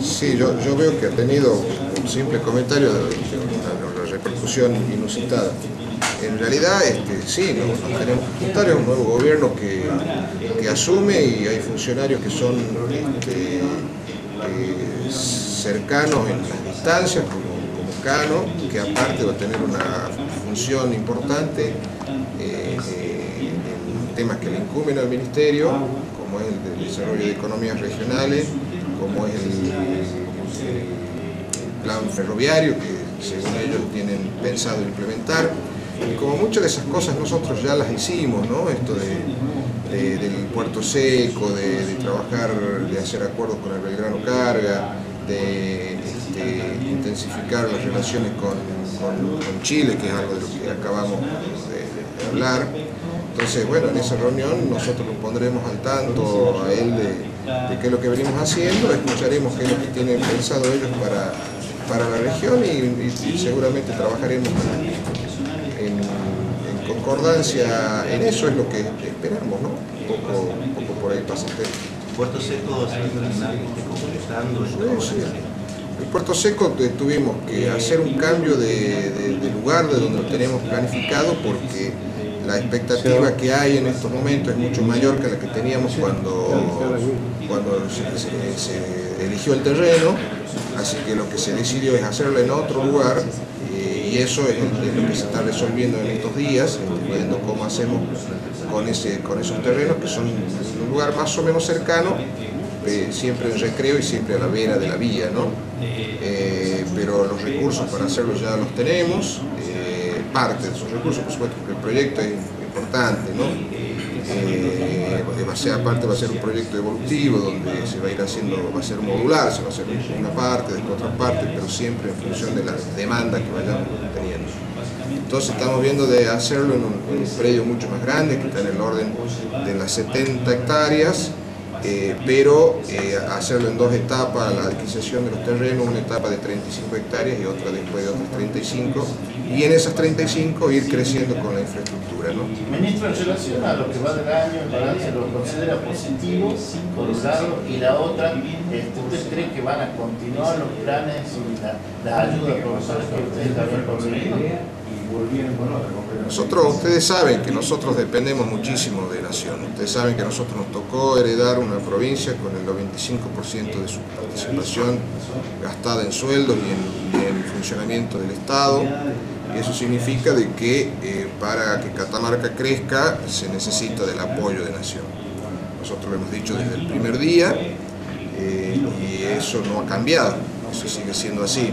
Sí, yo, yo veo que ha tenido un simple comentario de una, repercusión inusitada. En realidad, este, sí, nos, tenemos que un nuevo gobierno que, que, asume y hay funcionarios que son este, eh, cercanos en las distancias, como, como, Cano, que aparte va a tener una función importante eh, eh, en temas que le incumben al Ministerio, como es el desarrollo de economías regionales, como es el, plan ferroviario que según ellos tienen pensado implementar. Y como muchas de esas cosas nosotros ya las hicimos, ¿no? Esto de, del puerto seco, de, trabajar, de hacer acuerdos con el Belgrano Carga, de este, intensificar las relaciones con, Chile, que es algo de lo que acabamos de hablar. Entonces, bueno, en esa reunión nosotros nos pondremos al tanto a él de, qué es lo que venimos haciendo, escucharemos qué es lo que tienen pensado ellos para, para la región y, seguramente trabajaremos en, concordancia en eso, es lo que esperamos, ¿no? Un poco, por ahí pasa el tema. Puerto Seco completando sí, El Puerto Seco tuvimos que hacer un cambio de, de lugar de donde lo teníamos planificado porque la expectativa que hay en estos momentos es mucho mayor que la que teníamos cuando, cuando se, eligió el terreno, así que lo que se decidió es hacerlo en otro lugar eh, y eso es, lo que se está resolviendo en estos días, viendo cómo hacemos con, ese, con esos terrenos que son un lugar más o menos cercano, eh, siempre en recreo y siempre a la vera de la vía, ¿no? Eh, pero los recursos para hacerlo ya los tenemos, parte de esos recursos, por supuesto, proyecto importante, ¿no? Eh, va a ser, aparte va a ser un proyecto evolutivo donde se va a ir haciendo, va a ser modular, se va a hacer una parte, después otra parte, pero siempre en función de la demanda que vayamos teniendo. Entonces estamos viendo de hacerlo un, en un predio mucho más grande, que está en el orden de las 70 hectáreas, eh, pero eh, hacerlo en dos etapas, la adquisición de los terrenos, una etapa de 35 hectáreas y otra después de otras 35, y en esas 35 ir creciendo con la infraestructura. ¿no? Ministro, en relación a lo que va del año, el balance lo considera positivo, por un lado, y la otra, este, ¿usted cree que van a continuar los planes y la, la ayuda por los que ustedes habían conseguido? Nosotros, ustedes saben que nosotros dependemos muchísimo de Nación, ustedes saben que nosotros nos tocó heredar una provincia con el 95% de su participación gastada en sueldos y en, funcionamiento del Estado, y eso significa de que eh, para que Catamarca crezca se necesita del apoyo de Nación. Nosotros lo hemos dicho desde el primer día eh, y eso no ha cambiado, eso sigue siendo así.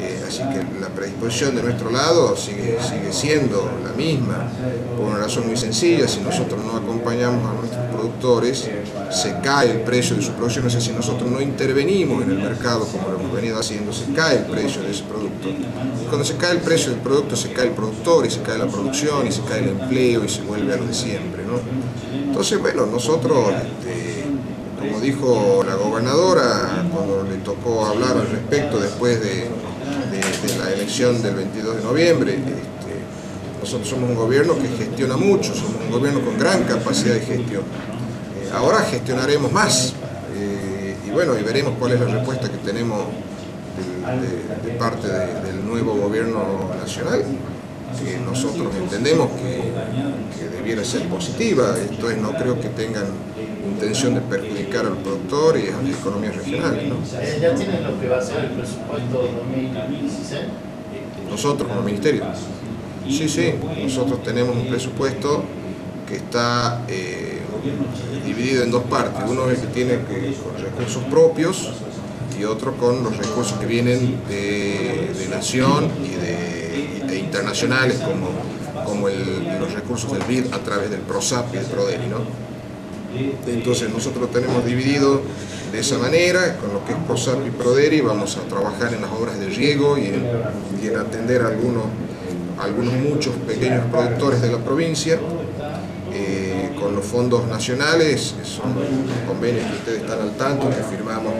Eh, así que la predisposición de nuestro lado sigue, sigue siendo la misma, por una razón muy sencilla, si nosotros no acompañamos a nuestros productores, se cae el precio de su producción, o sea, si nosotros no intervenimos en el mercado como lo hemos venido haciendo, se cae el precio de ese producto. Cuando se cae el precio del producto, se cae el productor, y se cae la producción, y se cae el empleo, y se vuelve a lo de siempre. ¿no? Entonces, bueno, nosotros... Este, como dijo la gobernadora cuando le tocó hablar al respecto después de, la elección del 22 de noviembre, este, nosotros somos un gobierno que gestiona mucho, somos un gobierno con gran capacidad de gestión. Eh, ahora gestionaremos más eh, y bueno, y veremos cuál es la respuesta que tenemos de, parte del nuevo gobierno nacional que nosotros entendemos que, debiera ser positiva, esto es, no creo que tengan intención de perjudicar al productor y a las economías regionales. ¿no? ¿Ya tienen lo que va a ser el presupuesto 2016? Nosotros como ministerio. Sí, sí, nosotros tenemos un presupuesto que está eh, dividido en dos partes. Uno es el que tiene que, con recursos propios y otro con los recursos que vienen de, de nación y de, de internacionales como, como el, los recursos del BID a través del PROSAP y del PRODERI. ¿no? Entonces nosotros tenemos dividido de esa manera, con lo que es PROSAP y PRODERI, vamos a trabajar en las obras de riego y en, atender a algunos, algunos muchos pequeños productores de la provincia. Eh, con los fondos nacionales, son convenios que ustedes están al tanto, que firmamos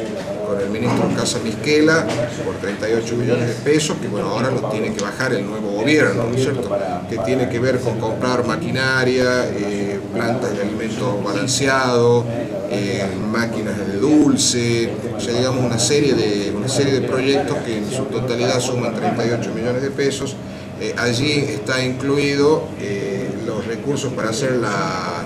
con el ministro Casa Misquela por 38 millones de pesos, que bueno, ahora lo tiene que bajar el nuevo gobierno, ¿no es cierto? Que tiene que ver con comprar maquinaria, eh, plantas de alimentos balanceados, máquinas de dulce, o sea, digamos una serie, de, una serie de proyectos que en su totalidad suman 38 millones de pesos. allí está incluido los recursos para hacer la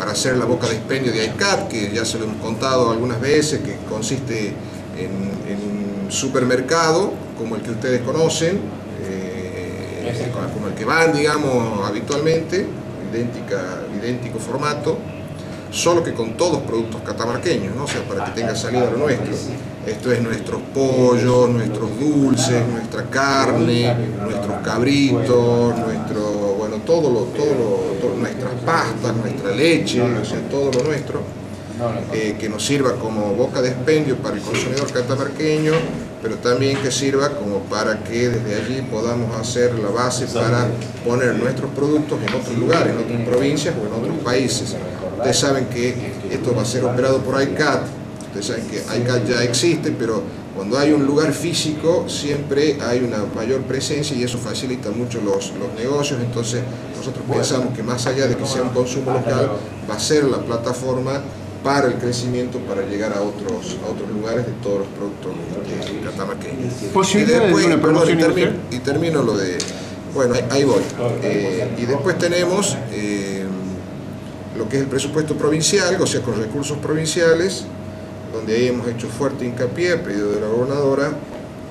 para hacer la boca de expendio de ICAT, que ya se lo hemos contado algunas veces, que consiste en, un supermercado como el que ustedes conocen, eh, como el que van, digamos, habitualmente, idéntica, idéntico formato, solo que con todos productos catamarqueños, ¿no? o sea, para que tenga salida lo nuestro. Esto es nuestros pollos, nuestros dulces, nuestra carne, nuestros cabritos, nuestro, bueno, todo lo, todo nuestras pastas, nuestra leche, o sea, todo lo nuestro, eh, que nos sirva como boca de expendio para el consumidor catamarqueño, pero también que sirva como para que desde allí podamos hacer la base para poner nuestros productos en otros lugares, en otras provincias o en otros países. Ustedes saben que esto va a ser operado por ICAT, ustedes saben que ICAT ya existe, pero cuando hay un lugar físico siempre hay una mayor presencia y eso facilita mucho los, los negocios, entonces nosotros pensamos que más allá de que sea un consumo local, va a ser la plataforma para el crecimiento, para llegar a otros, a otros lugares de todos los productos de catamarqueños. Y, después, y, termino, y, termino, lo de... Bueno, ahí, voy. Eh, y después tenemos eh, lo que es el presupuesto provincial, o sea, con recursos provinciales, donde ahí hemos hecho fuerte hincapié, pedido de la gobernadora,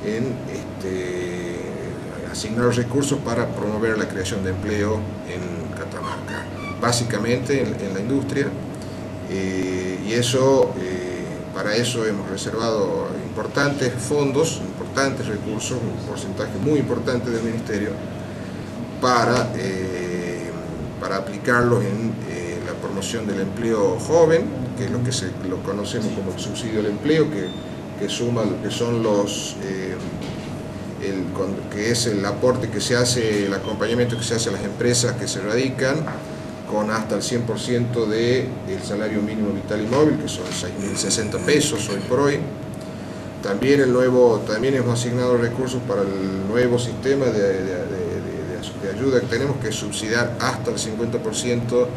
en este, asignar recursos para promover la creación de empleo en Catamarca, básicamente en, la industria, eh, y eso, eh, para eso hemos reservado importantes fondos, importantes recursos, un porcentaje muy importante del Ministerio, para, eh, para aplicarlos en la promoción del empleo joven, que es lo que se, lo conocemos como el subsidio al empleo, que, que suma lo que son los... El, que es el aporte que se hace, el acompañamiento que se hace a las empresas que se radican, con hasta el 100% del salario mínimo vital y móvil, que son 6.060 pesos hoy por hoy. También, el nuevo, también hemos asignado recursos para el nuevo sistema de, de, de ayuda que tenemos, que subsidiar hasta el 50%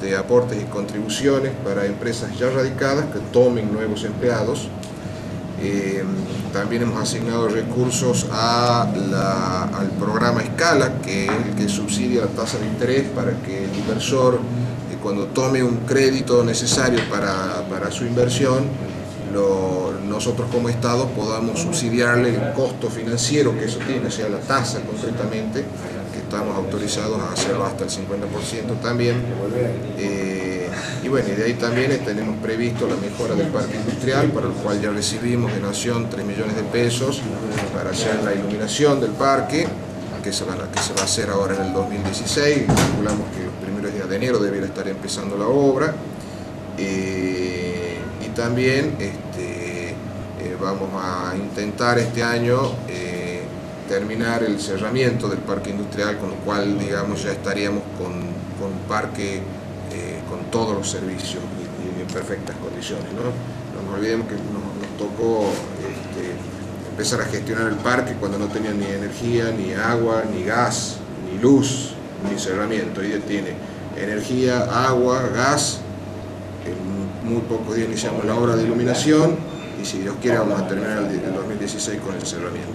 de aportes y contribuciones para empresas ya radicadas que tomen nuevos empleados. Eh, también hemos asignado recursos al programa Escala, que es el que subsidia la tasa de interés para que el inversor, eh, cuando tome un crédito necesario para, para su inversión, nosotros como Estado podamos subsidiarle el costo financiero que eso tiene, o sea, la tasa concretamente, estamos autorizados a hacerlo hasta el 50% también. Eh, y bueno, y de ahí también tenemos previsto la mejora del parque industrial, para el cual ya recibimos de Nación 3 millones de pesos para hacer la iluminación del parque, que se va, que se va a hacer ahora en el 2016. Calculamos que los primeros días de enero debiera estar empezando la obra. Eh, y también este, eh, vamos a intentar este año terminar el cerramiento del parque industrial, con lo cual digamos ya estaríamos con, un parque eh, con todos los servicios y, en perfectas condiciones. ¿no? nos olvidemos que nos, tocó este, empezar a gestionar el parque cuando no tenía ni energía, ni agua, ni gas, ni luz, ni cerramiento. Hoy tiene energía, agua, gas, en muy pocos días iniciamos la obra de iluminación y si Dios quiere vamos a terminar el 2016 con el cerramiento.